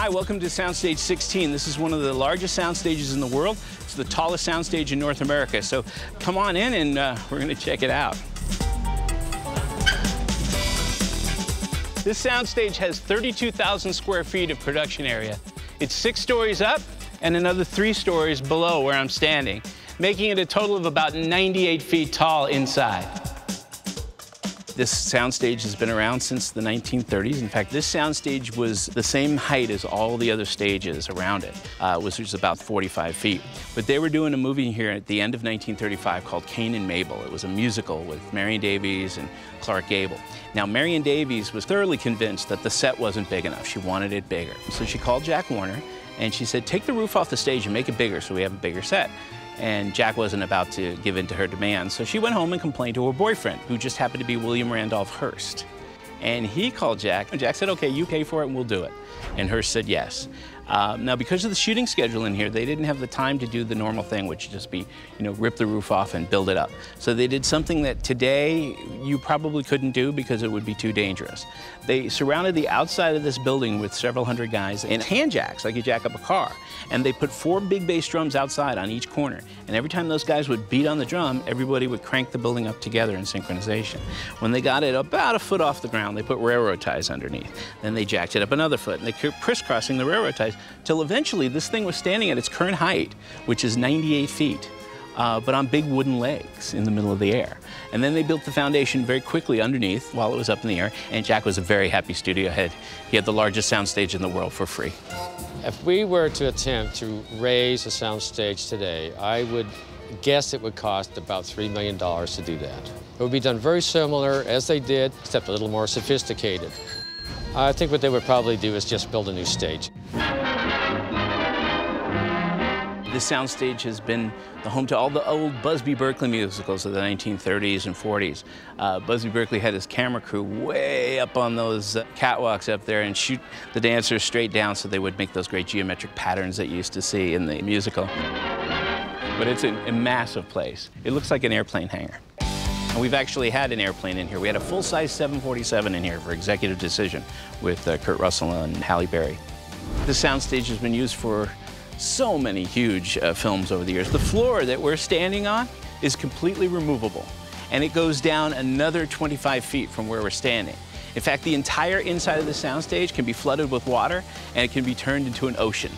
Hi, welcome to Soundstage 16. This is one of the largest sound stages in the world. It's the tallest soundstage in North America. So come on in and uh, we're going to check it out. This soundstage has 32,000 square feet of production area. It's six stories up and another three stories below where I'm standing, making it a total of about 98 feet tall inside. This soundstage has been around since the 1930s. In fact, this soundstage was the same height as all the other stages around it, uh, which was about 45 feet. But they were doing a movie here at the end of 1935 called Cain and Mabel. It was a musical with Marion Davies and Clark Gable. Now, Marion Davies was thoroughly convinced that the set wasn't big enough. She wanted it bigger. So she called Jack Warner and she said, take the roof off the stage and make it bigger so we have a bigger set and Jack wasn't about to give in to her demands. So she went home and complained to her boyfriend, who just happened to be William Randolph Hearst. And he called Jack, and Jack said, okay, you pay for it and we'll do it. And Hearst said yes. Um, now, because of the shooting schedule in here, they didn't have the time to do the normal thing, which would just be, you know, rip the roof off and build it up. So they did something that today you probably couldn't do because it would be too dangerous. They surrounded the outside of this building with several hundred guys in hand jacks, like you jack up a car. And they put four big bass drums outside on each corner. And every time those guys would beat on the drum, everybody would crank the building up together in synchronization. When they got it about a foot off the ground, they put railroad ties underneath. Then they jacked it up another foot, and they kept crisscrossing the railroad ties till eventually this thing was standing at its current height, which is 98 feet. Uh, but on big wooden legs in the middle of the air. And then they built the foundation very quickly underneath while it was up in the air, and Jack was a very happy studio head. He had the largest soundstage in the world for free. If we were to attempt to raise a soundstage today, I would guess it would cost about $3 million to do that. It would be done very similar as they did, except a little more sophisticated. I think what they would probably do is just build a new stage. This soundstage has been the home to all the old Busby Berkeley musicals of the 1930s and 40s. Uh, Busby Berkeley had his camera crew way up on those uh, catwalks up there and shoot the dancers straight down so they would make those great geometric patterns that you used to see in the musical. But it's a, a massive place. It looks like an airplane hangar. And we've actually had an airplane in here. We had a full-size 747 in here for executive decision with uh, Kurt Russell and Halle Berry. This soundstage has been used for so many huge uh, films over the years. The floor that we're standing on is completely removable, and it goes down another 25 feet from where we're standing. In fact, the entire inside of the soundstage can be flooded with water, and it can be turned into an ocean.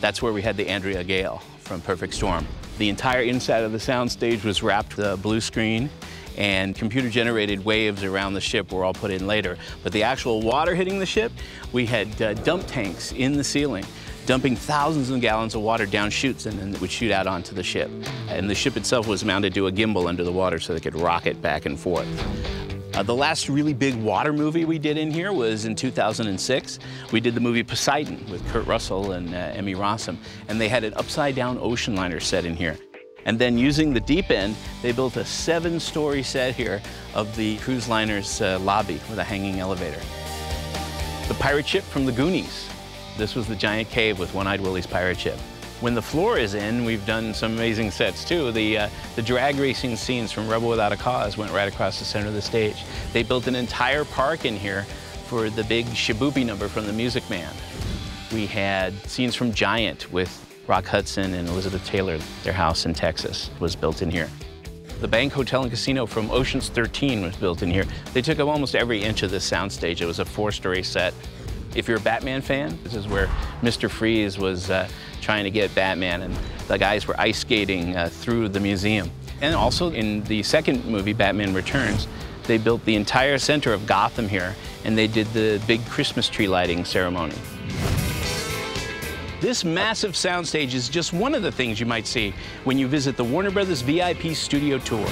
That's where we had the Andrea Gail from Perfect Storm. The entire inside of the soundstage was wrapped with a blue screen, and computer-generated waves around the ship were all put in later. But the actual water hitting the ship, we had uh, dump tanks in the ceiling dumping thousands of gallons of water down chutes and then it would shoot out onto the ship. And the ship itself was mounted to a gimbal under the water so they could rock it back and forth. Uh, the last really big water movie we did in here was in 2006. We did the movie Poseidon with Kurt Russell and uh, Emmy Rossum, and they had an upside-down ocean liner set in here. And then using the deep end, they built a seven-story set here of the cruise liner's uh, lobby with a hanging elevator. The pirate ship from the Goonies this was the giant cave with One-Eyed Willie's pirate ship. When the floor is in, we've done some amazing sets too. The, uh, the drag racing scenes from Rebel Without a Cause went right across the center of the stage. They built an entire park in here for the big Shipoopi number from The Music Man. We had scenes from Giant with Rock Hudson and Elizabeth Taylor. Their house in Texas was built in here. The Bank Hotel and Casino from Ocean's 13 was built in here. They took up almost every inch of this soundstage. It was a four-story set. If you're a Batman fan, this is where Mr. Freeze was uh, trying to get Batman, and the guys were ice skating uh, through the museum. And also in the second movie, Batman Returns, they built the entire center of Gotham here, and they did the big Christmas tree lighting ceremony. This massive soundstage is just one of the things you might see when you visit the Warner Brothers VIP Studio Tour.